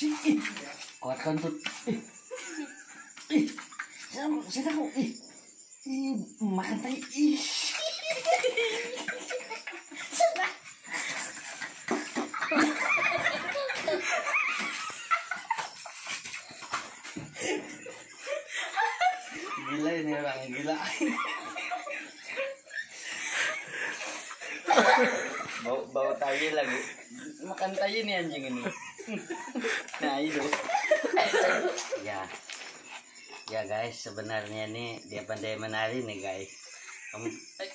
Ih. Tuh. Ih. Ih. Saya tahu. Ih. Ih, makan tai. Ih. Gila bau bau tai lagi. Makan tai nih anjing ini. Nah itu. ya. Ya guys, sebenarnya nih dia pandai menari nih guys. Kamu eh,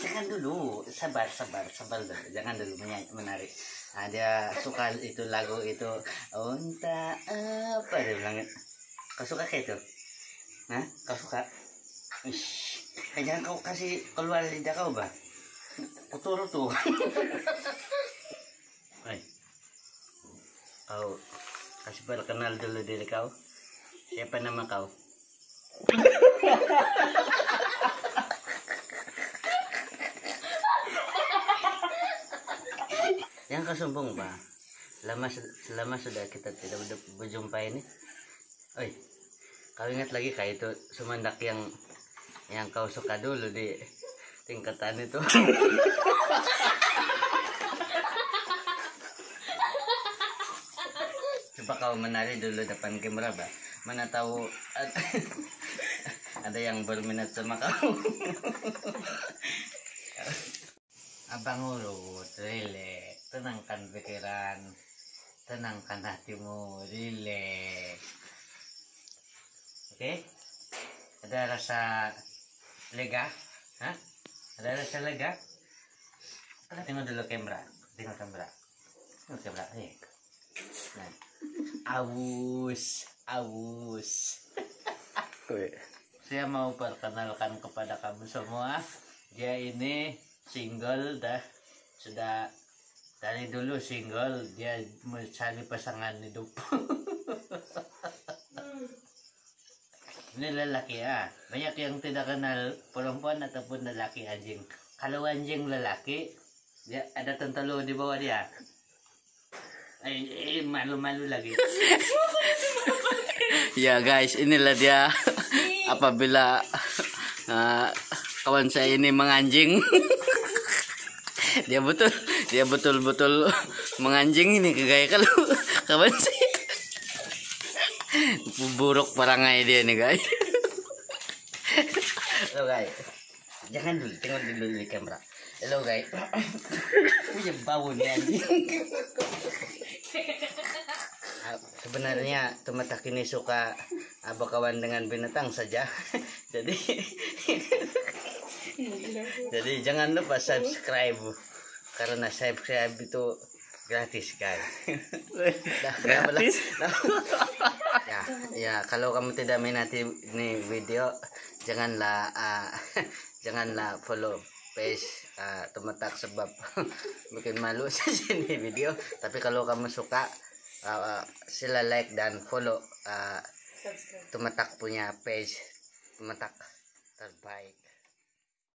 jangan dulu, sabar sabar sabar dulu. Jangan dulu menyanyi menari. Nah, dia suka itu lagu itu. Unta apa dia bilang? Kau suka kayak itu? Hah? Kau suka? Ish, kayaknya kau kasih keluar lidah kau, Bah. Kotor tuh. Kau kasih perkenal dulu diri kau. Siapa nama kau? Yang kau sombong, Bah. Selama selama sudah kita tidak ber- berjumpa ini. Oi, kau ingat lagi kayak itu semendak yang yang kau suka dulu di tingkatan itu coba kau menari dulu depan kamera bah mana tahu ad- ada yang berminat sama kau abang urut rileks tenangkan pikiran. Tenangkan hatimu rileks oke? Ada rasa lega? Hah? ada rasa lega? Kita tengok dulu kamera. Tengok kamera. Tengok kamera. Eh nah. aus. Aus saya mau perkenalkan kepada kamu semua. Dia ini single dah. Sudah dari dulu single dia mencari pasangan hidup. Ini lalaki ah banyak yang tidak kenal perempuan ataupun lelaki anjing. Kalau anjing lelaki dia ada tentalo di bawah dia eh, eh, malu-malu lagi. Ya guys inilah dia. Apabila ah, kawan saya ini menganjing. Dia betul dia betul-betul menganjing ini kayak kalau kawan saya. Buruk perangai dia nih guys. Halo guys. Jangan dulu tengok dulu di kamera. Halo guys. Punya bau nih anjing sebenarnya temetak ini suka ah, berkawan dengan binatang saja. Jadi jadi jangan lupa subscribe. Karena subscribe itu gratis guys. Gratis? Ya ya kalau kamu tidak minati ini video janganlah ah, janganlah follow page ah, temetak sebab bikin malu sa sini video. Tapi kalau kamu suka ah, ah, sila like dan follow ah, temetak punya page temetak terbaik